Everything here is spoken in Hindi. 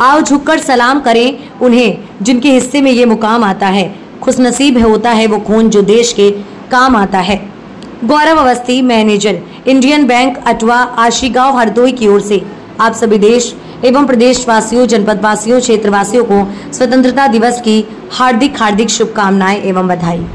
आओ झुककर सलाम करें उन्हें, जिनके हिस्से में ये मुकाम आता है। खुशनसीब होता है वो खून जो देश के काम आता है। Gaurav Awasthi manager, Indian bank Atwa Ashigaon Hardoi की ओर से। आप सभी देश एवं प्रदेशवासियों जनपद वासियों क्षेत्रवासियों को स्वतंत्रता दिवस की हार्दिक हार्दिक शुभकामनाएँ एवं बधाई।